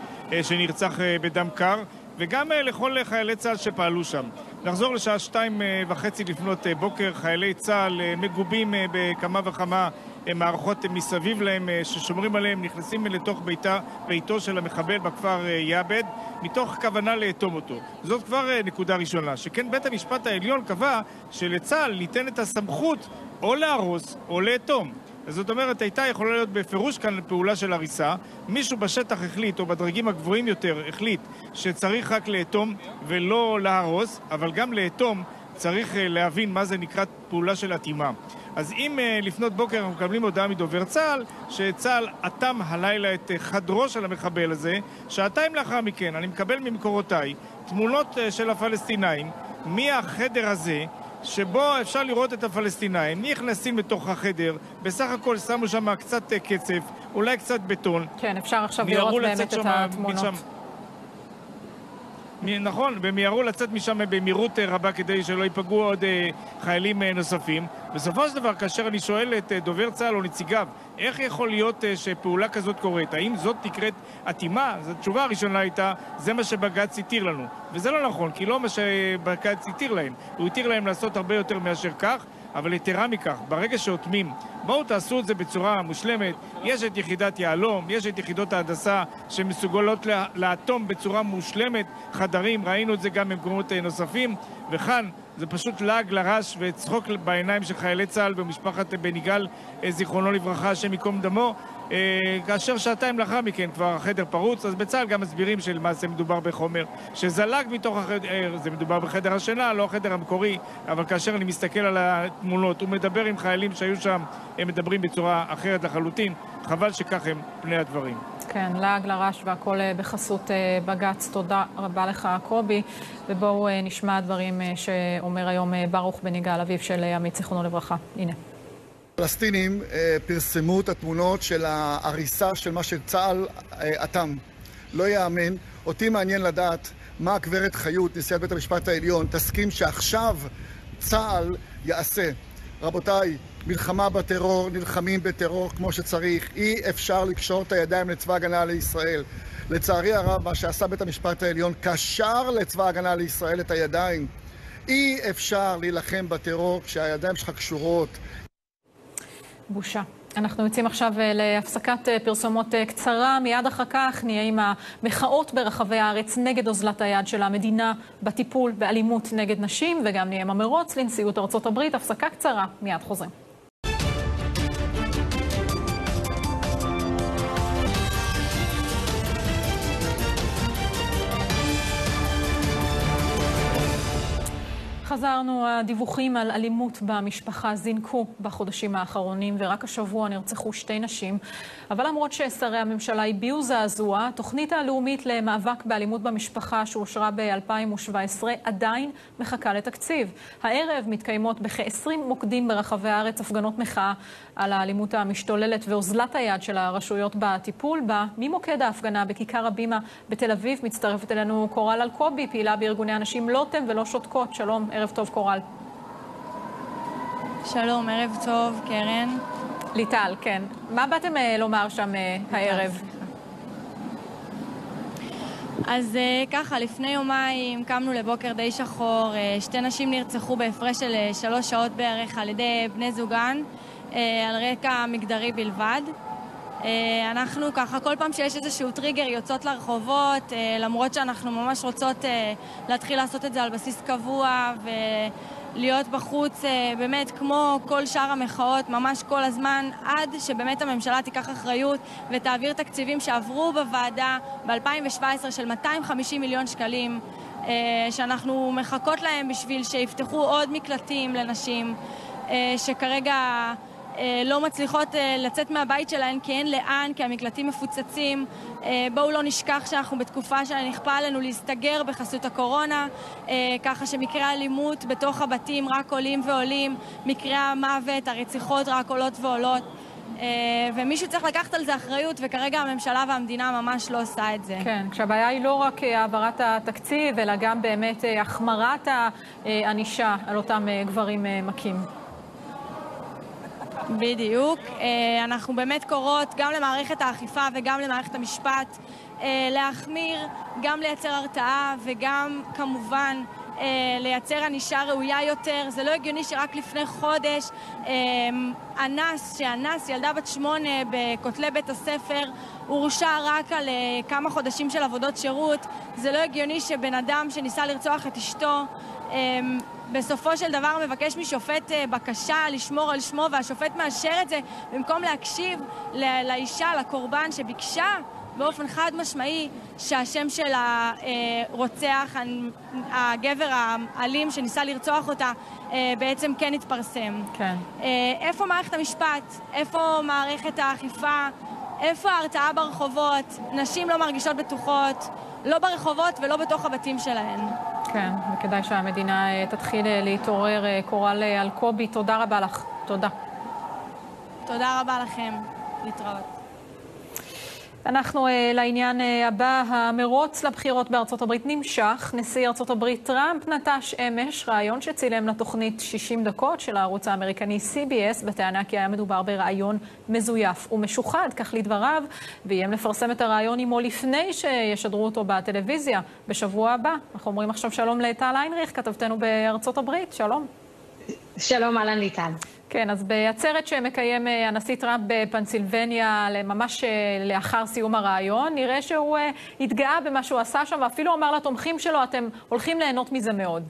שנרצח בדם קר, וגם לכל חיילי צה"ל שפעלו שם. נחזור לשעה שתיים וחצי לפנות בוקר, חיילי צה"ל מגובים בכמה וכמה מערכות מסביב להם ששומרים עליהם, נכנסים לתוך ביתה, ביתו של המחבל בכפר יעבד, מתוך כוונה לאטום אותו. זאת כבר נקודה ראשונה, שכן בית המשפט העליון קבע שלצה"ל ניתנת הסמכות או להרוס או לאטום. זאת אומרת, הייתה יכולה להיות בפירוש כאן פעולה של הריסה. מישהו בשטח החליט, או בדרגים הגבוהים יותר, החליט שצריך רק לאטום ולא להרוס, אבל גם לאטום צריך להבין מה זה נקרא פעולה של אטימה. אז אם uh, לפנות בוקר אנחנו מקבלים הודעה מדובר צה"ל שצה"ל אטם הלילה את uh, חדרו של המחבל הזה, שעתיים לאחר מכן אני מקבל ממקורותיי תמונות של הפלסטינאים מהחדר הזה שבו אפשר לראות את הפלסטינאים נכנסים לתוך החדר, בסך הכל שמו שם קצת קצף, אולי קצת בטון. כן, אפשר עכשיו לראות באמת את התמונות. נכון, והם מיהרו לצאת משם במהירות אה, רבה כדי שלא ייפגעו עוד אה, חיילים אה, נוספים. בסופו של דבר, כאשר אני שואל את דובר צה"ל או נציגיו, איך יכול להיות שפעולה כזאת קורית? האם זאת נקראת אטימה? אז התשובה הראשונה הייתה, זה מה שבג"ץ התיר לנו. וזה לא נכון, כי לא מה שבג"ץ התיר להם. הוא התיר להם לעשות הרבה יותר מאשר כך. אבל יתרה מכך, ברגע שאוטמים, בואו תעשו את זה בצורה מושלמת. יש את יחידת יהלום, יש את יחידות ההנדסה שמסוגלות לאטום בצורה מושלמת חדרים, ראינו את זה גם במקומות אה, נוספים, וכאן זה פשוט לעג לרש וצחוק בעיניים של חיילי צה"ל ומשפחת בן יגאל, אה, זיכרונו לברכה, השם ייקום דמו. אה, כאשר שעתיים לאחר מכן כבר החדר פרוץ, אז בצה"ל גם מסבירים שלמעשה מדובר בחומר שזלג מתוך החדר, אה, זה מדובר בחדר השינה, לא החדר המקורי, אבל כאשר אני מסתכל על התמונות ומדבר עם חיילים שהיו שם, הם מדברים בצורה אחרת לחלוטין. חבל שכך הם פני הדברים. כן, לעג לרש והכל אה, בחסות בג"ץ. תודה רבה לך, קובי. ובואו נשמע דברים שאומר היום ברוך בן יגאל, אביו של עמית, זיכרונו לברכה. הנה. הפלסטינים אה, פרסמו את התמונות של ההריסה של מה שצה"ל אה, אטם. לא יאמן. אותי מעניין לדעת מה הגברת חיות, נשיאת בית המשפט העליון, תסכים שעכשיו צה"ל יעשה. רבותיי, מלחמה בטרור, נלחמים בטרור כמו שצריך. אי אפשר לקשור את הידיים לצבא הגנה לישראל. לצערי הרב, מה שעשה בית המשפט העליון קשר לצבא הגנה לישראל את הידיים. אי אפשר להילחם בטרור כשהידיים שלך קשורות. בושה. אנחנו יוצאים עכשיו להפסקת פרסומות קצרה. מיד אחר כך נהיה עם המחאות ברחבי הארץ נגד אוזלת היד של המדינה בטיפול באלימות נגד נשים, וגם נהיה עם המרוץ לנשיאות הברית. הפסקה קצרה, מיד חוזרים. חזרנו, הדיווחים על אלימות במשפחה זינקו בחודשים האחרונים, ורק השבוע נרצחו שתי נשים. אבל למרות ששרי הממשלה הביעו זעזוע, התוכנית הלאומית למאבק באלימות במשפחה שאושרה ב-2017 עדיין מחכה לתקציב. הערב מתקיימות בכ-20 מוקדים ברחבי הארץ הפגנות מחאה על האלימות המשתוללת ואוזלת היד של הרשויות בטיפול בה. ממוקד ההפגנה בכיכר הבימה בתל אביב מצטרפת אלינו קורל אלקובי, פעילה בארגוני הנשים לוטם ולא שותקות. שלום, ערב טוב קורל. שלום, ערב טוב, קרן. ליטל, כן. מה באתם uh, לומר שם uh, הערב? אז uh, ככה, לפני יומיים קמנו לבוקר די שחור, שתי נשים נרצחו בהפרש של שלוש שעות בערך על ידי בני זוגן, על רקע מגדרי בלבד. Uh, אנחנו ככה, כל פעם שיש איזשהו טריגר יוצאות לרחובות, uh, למרות שאנחנו ממש רוצות uh, להתחיל לעשות את זה על בסיס קבוע ו... להיות בחוץ אה, באמת כמו כל שאר המחאות ממש כל הזמן עד שבאמת הממשלה תיקח אחריות ותעביר תקציבים שעברו בוועדה ב-2017 של 250 מיליון שקלים אה, שאנחנו מחכות להם בשביל שיפתחו עוד מקלטים לנשים אה, שכרגע אה, לא מצליחות אה, לצאת מהבית שלהן כי אין לאן, כי המקלטים מפוצצים. אה, בואו לא נשכח שאנחנו בתקופה שנכפה עלינו להסתגר בחסות הקורונה, ככה שמקרי האלימות בתוך הבתים רק עולים ועולים, מקרי המוות, הרציחות רק עולות ועולות. ומישהו צריך לקחת על זה אחריות, וכרגע הממשלה והמדינה ממש לא עושה את זה. כן, כשהבעיה היא לא רק העברת התקציב, אלא גם באמת החמרת הענישה על אותם גברים מכים. בדיוק. אה, אנחנו באמת קוראות גם למערכת האכיפה וגם למערכת המשפט אה, להחמיר, גם לייצר הרתעה וגם כמובן אה, לייצר ענישה ראויה יותר. זה לא הגיוני שרק לפני חודש אנס, שאנס ילדה בת שמונה בכותלי בית הספר, הורשע רק על כמה חודשים של עבודות שירות. זה לא הגיוני שבן אדם שניסה לרצוח את אשתו בסופו של דבר מבקש משופט אה, בקשה לשמור על שמו והשופט מאשר את זה במקום להקשיב לאישה, לקורבן שביקשה באופן חד משמעי שהשם של הרוצח, הגבר האלים שניסה לרצוח אותה, אה, בעצם כן יתפרסם. כן. אה, איפה מערכת המשפט? איפה מערכת האכיפה? איפה ההרתעה ברחובות? נשים לא מרגישות בטוחות, לא ברחובות ולא בתוך הבתים שלהן. כן, וכדאי שהמדינה אה, תתחיל אה, להתעורר. אה, קורל אלקובי, תודה רבה לך. תודה. תודה רבה לכם. להתראות. אנחנו uh, לעניין uh, הבא, המרוץ לבחירות בארצות הברית נמשך. נשיא ארצות הברית טראמפ נטש אמש ראיון שצילם לתוכנית 60 דקות של הערוץ האמריקני CBS, בטענה כי היה מדובר בראיון מזויף ומשוחד, כך לדבריו, ואיים לפרסם את הראיון עמו לפני שישדרו אותו בטלוויזיה בשבוע הבא. אנחנו אומרים עכשיו שלום לטל איינריך, כתבתנו בארצות הברית, שלום. שלום, אהלן ליטל. כן, אז בעצרת שמקיים אה, הנשיא טראמפ בפנסילבניה, ממש אה, לאחר סיום הריאיון, נראה שהוא אה, התגאה במה שהוא עשה שם, ואפילו אמר לתומכים שלו, אתם הולכים ליהנות מזה מאוד.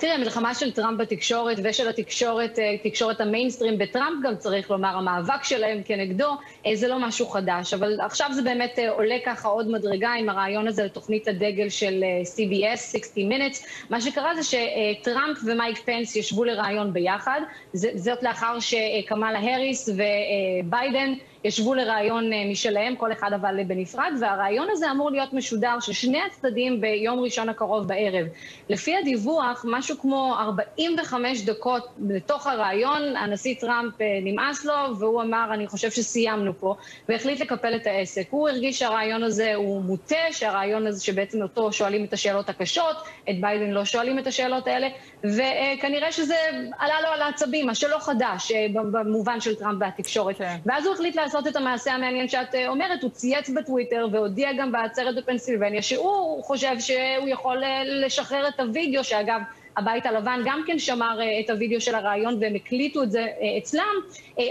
תראה, המלחמה של טראמפ בתקשורת ושל התקשורת, אה, תקשורת המיינסטרים בטראמפ גם צריך לומר, המאבק שלהם כנגדו, אה, זה לא משהו חדש. אבל עכשיו זה באמת אה, עולה ככה עוד מדרגה עם הרעיון הזה לתוכנית הדגל של CBS, 60 Minutes. מה שקרה זה שטראמפ ומייק פנס ישבו לרעיון ביחד, זאת לאחר שקמאלה האריס וביידן ישבו לראיון אה, משלהם, כל אחד אבל בנפרד, והראיון הזה אמור להיות משודר של שני הצדדים ביום ראשון הקרוב בערב. לפי הדיווח, משהו כמו 45 דקות לתוך הראיון, הנשיא טראמפ אה, נמאס לו, והוא אמר, אני חושב שסיימנו פה, והחליט לקפל את העסק. הוא הרגיש שהריאיון הזה הוא מוטה, שהריאיון הזה שבעצם אותו שואלים את השאלות הקשות, את ביידן לא שואלים את השאלות האלה, וכנראה שזה עלה לו על העצבים, מה שלא חדש אה, במובן של טראמפ והתקשורת. כן. ואז הוא החליט לעשות את המעשה המעניין שאת אה, אומרת, הוא צייץ בטוויטר והודיע גם בעצרת בפנסילבניה שהוא חושב שהוא יכול אה, לשחרר את הוידאו, שאגב, הבית הלבן גם כן שמר את הוידאו של הריאיון והם הקליטו את זה אצלם,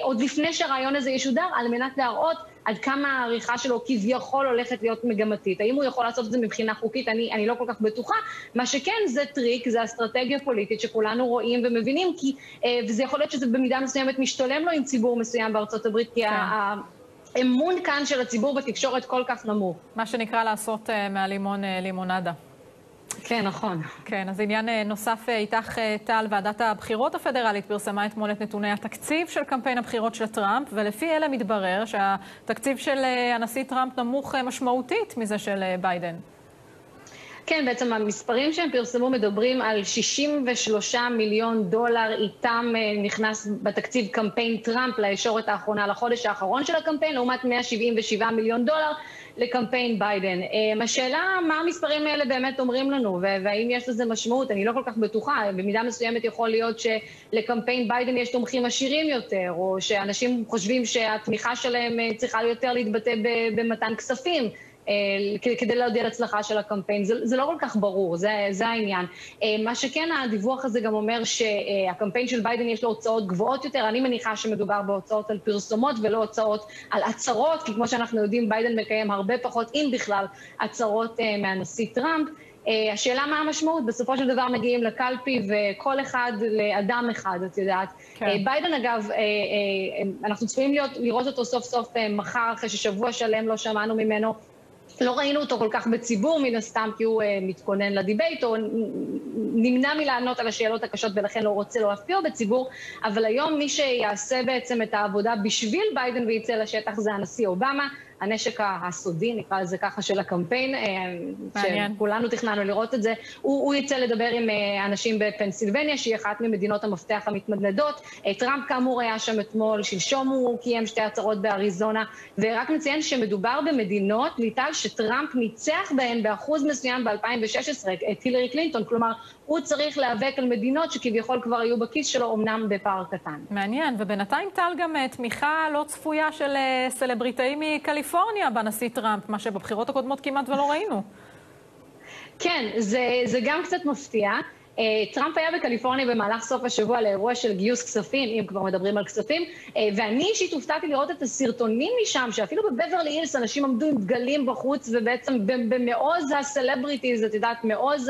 עוד לפני שהריאיון הזה ישודר, על מנת להראות עד כמה העריכה שלו כביכול הולכת להיות מגמתית. האם הוא יכול לעשות את זה מבחינה חוקית? אני, אני לא כל כך בטוחה. מה שכן, זה טריק, זה אסטרטגיה פוליטית שכולנו רואים ומבינים, כי, אה, וזה יכול להיות שזה במידה מסוימת משתלם לו עם ציבור מסוים בארצות הברית, כי כן. האמון כאן של הציבור בתקשורת כל כך נמוך. מה שנקרא לעשות אה, מהלימון אה, לימונדה. כן, נכון. כן, אז עניין אה, נוסף אה, איתך, אה, טל, ועדת הבחירות הפדרלית פרסמה אתמול את נתוני התקציב של קמפיין הבחירות של טראמפ, ולפי אלה מתברר שהתקציב של הנשיא טראמפ נמוך משמעותית מזה של ביידן. כן, בעצם המספרים שהם פרסמו מדברים על 63 מיליון דולר, איתם נכנס בתקציב קמפיין טראמפ לישורת האחרונה לחודש האחרון של הקמפיין, לעומת 177 מיליון דולר לקמפיין ביידן. אמ, השאלה, מה המספרים האלה באמת אומרים לנו, והאם יש לזה משמעות, אני לא כל כך בטוחה. במידה מסוימת יכול להיות שלקמפיין ביידן יש תומכים עשירים יותר, או שאנשים חושבים שהתמיכה שלהם אה, צריכה יותר להתבטא במתן כספים. אה, כדי להוביל להצלחה של הקמפיין. זה, זה לא כל כך ברור, זה, זה העניין. אה, מה שכן, הדיווח הזה גם אומר שהקמפיין של ביידן יש לו הוצאות גבוהות יותר. אני מניחה שמדובר בהוצאות על פרסומות ולא הוצאות על עצרות, כי כמו שאנחנו יודעים, ביידן מקיים הרבה פחות, אם בכלל, עצרות אה, מהנשיא טראמפ. השאלה מה המשמעות, בסופו של דבר מגיעים לקלפי וקול אחד לאדם אחד, את יודעת. כן. ביידן אגב, אנחנו צפויים להיות, לראות אותו סוף סוף מחר, אחרי ששבוע שלם לא שמענו ממנו. לא ראינו אותו כל כך בציבור מן הסתם, כי הוא אה, מתכונן ל debate, או נמנע מלענות על השאלות הקשות ולכן לא רוצה להופיע בציבור, אבל היום מי שיעשה בעצם את העבודה בשביל ביידן וייצא לשטח זה הנשיא אובמה. הנשק הסודי, נקרא לזה ככה, של הקמפיין, אה, מעניין. שכולנו תכננו לראות את זה. הוא, הוא יצא לדבר עם אה, אנשים בפנסילבניה, שהיא אחת ממדינות המפתח המתנדנדות. אה, טראמפ כאמור היה שם אתמול, שלשום הוא קיים שתי עצרות באריזונה, ורק נציין שמדובר במדינות, ליטל, שטראמפ ניצח בהן באחוז מסוים ב-2016, את הילרי קלינטון, כלומר, הוא צריך להיאבק על מדינות שכביכול כבר היו בכיס שלו, אמנם בפער קטן. מעניין, ובינתיים טל גם תמיכה לא צפויה של סלבריטאים מקליפורניה. קליפורניה בנשיא טראמפ, מה שבבחירות הקודמות כמעט ולא ראינו. כן, זה, זה גם קצת מפתיע. אה, טראמפ היה בקליפורניה במהלך סוף השבוע לאירוע של גיוס כספים, אם כבר מדברים על כספים, אה, ואני אישית הופתעתי לראות את הסרטונים משם, שאפילו בבברלי הילס אנשים עמדו עם דגלים בחוץ, ובעצם במעוז הסלבריטיז, את יודעת, מעוז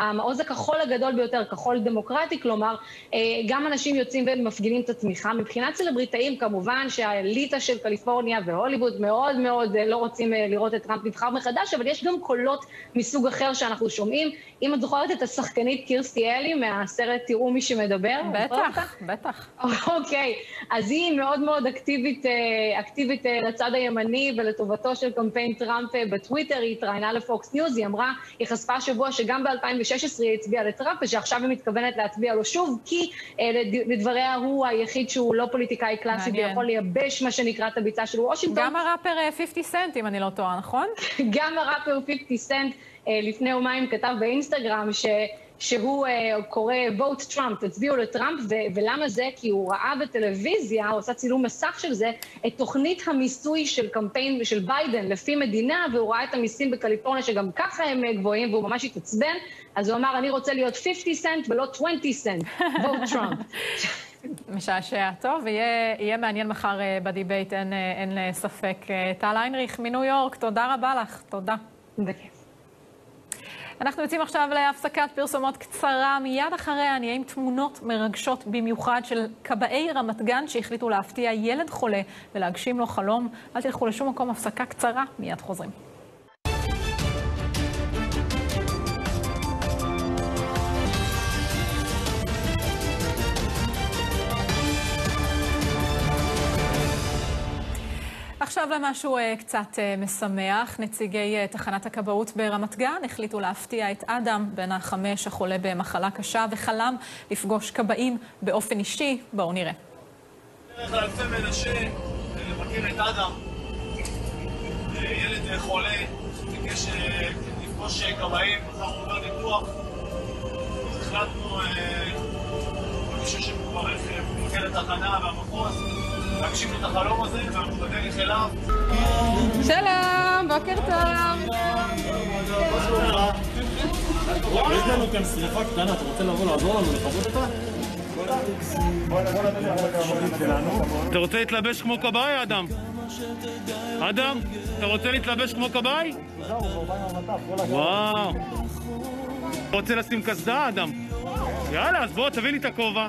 המעוז הכחול הגדול ביותר, כחול דמוקרטי, כלומר, אה, גם אנשים יוצאים ומפגינים את התמיכה. מבחינת סלבריטאים, כמובן שהאליטה של קליפורניה והוליווד מאוד מאוד אה, לא רוצים אה, לראות את טראמפ נבחר מחדש, אבל יש גם קולות מסוג אחר שאנחנו שומעים. אם את זוכרת את השחקנית קירסטי אלי מהסרט תראו מי שמדבר? בטח, בטח. *laughs* אוקיי, אז היא מאוד מאוד אקטיבית, אקטיבית לצד הימני ולטובתו של קמפיין טראמפ בטוויטר, היא התראיינה לפוקס ניוז, היא אמרה, היא חשפה השבוע שגם ב-2016 היא הצביעה לטראמפ, ושעכשיו היא מתכוונת להצביע לו שוב, כי אה, לדבריה הוא היחיד שהוא לא פוליטיקאי קלאסי ויכול לייבש מה שנקרא את הביצה של וושינגטון. גם הראפר 50 אה, סנט, אם אני לא טועה, נכון? *laughs* גם הראפר 50 סנט אה, לפני יומיים כתב באינסטגרם ש... שהוא אה, קורא vote Trump, תצביעו לטראמפ, ו- ולמה זה? כי הוא ראה בטלוויזיה, הוא עשה צילום מסך של זה, את תוכנית המיסוי של קמפיין של ביידן לפי מדינה, והוא ראה את המיסים בקליפורניה שגם ככה הם אה, גבוהים, והוא ממש התעצבן, אז הוא אמר, אני רוצה להיות 50 סנט ולא 20 סנט, vote Trump. *laughs* משעשע. טוב, יהיה, יהיה מעניין מחר uh, בדיבייט, אין, אין ספק. טל היינריך מניו יורק, תודה רבה לך. תודה. בכיף. אנחנו יוצאים עכשיו להפסקת פרסומות קצרה. מיד אחריה נהיה עם תמונות מרגשות במיוחד של כבאי רמת גן שהחליטו להפתיע ילד חולה ולהגשים לו חלום. אל תלכו לשום מקום, הפסקה קצרה, מיד חוזרים. עכשיו למשהו uh, קצת uh, משמח. נציגי uh, תחנת הכבאות ברמת גן החליטו להפתיע את אדם, בן החמש, החולה במחלה קשה, וחלם לפגוש כבאים באופן אישי. בואו נראה. דרך לאלפי מנשה, לבקר את אדם, ילד חולה, ביקש לפגוש כבאים, הוא עובר ניתוח. החלטנו, כל מי שיושב פה ברכב, מפקד התחנה והמחוז, להגשים את החלום הזה, ואנחנו בדרך אליו. שלום, בוקר טוב. לנו כאן שריפה קטנה, אתה רוצה לבוא לעזור לנו לכבות אותה? אתה רוצה להתלבש כמו כבאי, אדם? אדם, אתה רוצה להתלבש כמו כבאי? וואו. אתה רוצה לשים קסדה, אדם? יאללה, אז בוא, תביא לי את הכובע.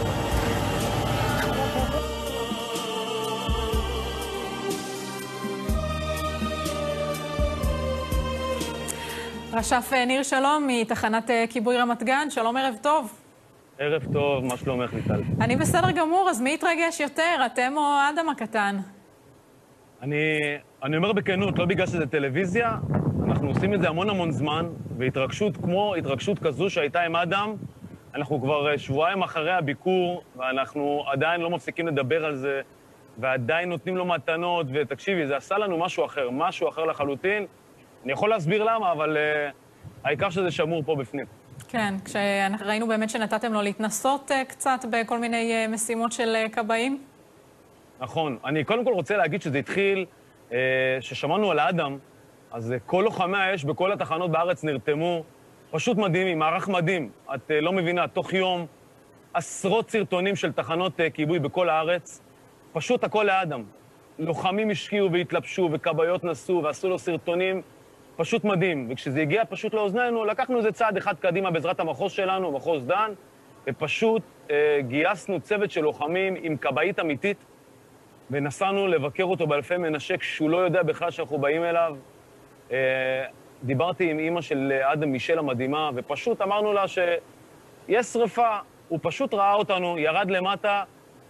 רש"ף אה, ניר שלום מתחנת אה, כיבוי רמת גן, שלום ערב טוב. ערב טוב, מה שלומך, ליטל? אני בסדר גמור, אז מי יתרגש יותר, אתם או אדם הקטן? אני, אני אומר בכנות, לא בגלל שזה טלוויזיה, אנחנו עושים את זה המון המון זמן, והתרגשות כמו התרגשות כזו שהייתה עם אדם, אנחנו כבר אה, שבועיים אחרי הביקור, ואנחנו עדיין לא מפסיקים לדבר על זה, ועדיין נותנים לו מתנות, ותקשיבי, זה עשה לנו משהו אחר, משהו אחר לחלוטין. אני יכול להסביר למה, אבל uh, העיקר שזה שמור פה בפנים. כן, כשראינו באמת שנתתם לו להתנסות uh, קצת בכל מיני uh, משימות של uh, כבאים. נכון. אני קודם כל רוצה להגיד שזה התחיל, uh, ששמענו על האדם, אז uh, כל לוחמי האש בכל התחנות בארץ נרתמו. פשוט מדהים, עם מערך מדהים. את uh, לא מבינה, תוך יום עשרות סרטונים של תחנות uh, כיבוי בכל הארץ, פשוט הכל לאדם. לוחמים השקיעו והתלבשו, וכבאיות נסעו, ועשו לו סרטונים פשוט מדהים. וכשזה הגיע פשוט לאוזנינו, לקחנו איזה צעד אחד קדימה בעזרת המחוז שלנו, מחוז דן, ופשוט אה, גייסנו צוות של לוחמים עם כבאית אמיתית, ונסענו לבקר אותו באלפי מנשה כשהוא לא יודע בכלל שאנחנו באים אליו. אה, דיברתי עם אימא של אדם מישל המדהימה, ופשוט אמרנו לה שיש שריפה, הוא פשוט ראה אותנו, ירד למטה,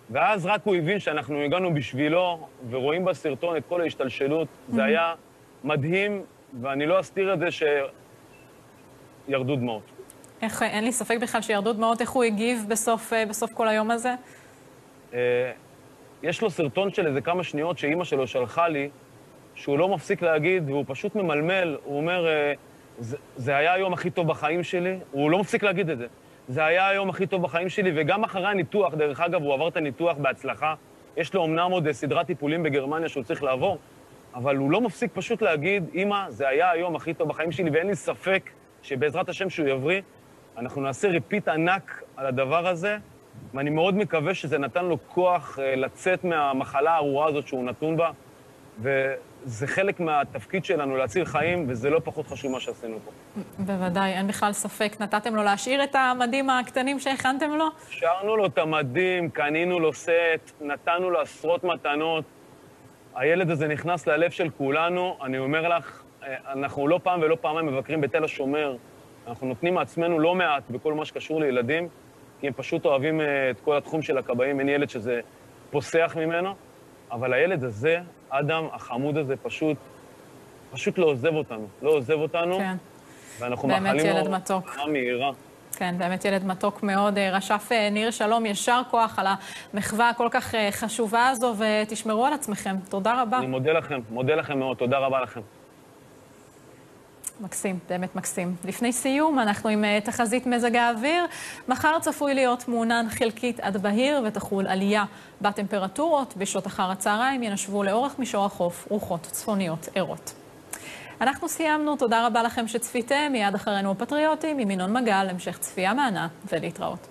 ואז רק הוא הבין שאנחנו הגענו בשבילו, ורואים בסרטון את כל ההשתלשלות. Mm-hmm. זה היה מדהים, ואני לא אסתיר את זה שירדו דמעות. איך, אין לי ספק בכלל שירדו דמעות, איך הוא הגיב בסוף, אה, בסוף כל היום הזה? אה, יש לו סרטון של איזה כמה שניות שאימא שלו שלחה לי, שהוא לא מפסיק להגיד, והוא פשוט ממלמל, הוא אומר, אה, זה, זה היה היום הכי טוב בחיים שלי, הוא לא מפסיק להגיד את זה. זה היה היום הכי טוב בחיים שלי, וגם אחרי הניתוח, דרך אגב, הוא עבר את הניתוח בהצלחה. יש לו אמנם עוד סדרת טיפולים בגרמניה שהוא צריך לעבור, אבל הוא לא מפסיק פשוט להגיד, אמא, זה היה היום הכי טוב בחיים שלי, ואין לי ספק שבעזרת השם שהוא יבריא, אנחנו נעשה repeat ענק על הדבר הזה, ואני מאוד מקווה שזה נתן לו כוח אה, לצאת מהמחלה הארורה הזאת שהוא נתון בה, וזה חלק מהתפקיד שלנו להציל חיים, וזה לא פחות חשוב מה שעשינו פה. בוודאי, אין בכלל ספק. נתתם לו להשאיר את המדים הקטנים שהכנתם לו? השארנו לו את המדים, קנינו לו סט, נתנו לו עשרות מתנות. הילד הזה נכנס ללב של כולנו. אני אומר לך, אה, אנחנו לא פעם ולא פעמיים מבקרים בתל השומר. אנחנו נותנים מעצמנו לא מעט בכל מה שקשור לילדים, כי הם פשוט אוהבים אה, את כל התחום של הכבאים. אין ילד שזה פוסח ממנו, אבל הילד הזה, אדם, החמוד הזה, פשוט, פשוט לא עוזב אותנו. לא עוזב אותנו. כן. ואנחנו באמת ילד לו מתוק. מהירה. כן, באמת ילד מתוק מאוד. אה, רש"ף ניר שלום, יישר כוח על המחווה הכל כך חשובה הזו, ותשמרו על עצמכם. תודה רבה. אני מודה לכם, מודה לכם מאוד. תודה רבה לכם. מקסים, באמת מקסים. לפני סיום, אנחנו עם תחזית מזג האוויר. מחר צפוי להיות מעונן חלקית עד בהיר ותחול עלייה בטמפרטורות. בשעות אחר הצהריים ינשבו לאורך מישור החוף רוחות צפוניות ערות. אנחנו סיימנו, תודה רבה לכם שצפיתם. מיד אחרינו הפטריוטים עם ינון מגל, המשך צפייה מהנה ולהתראות.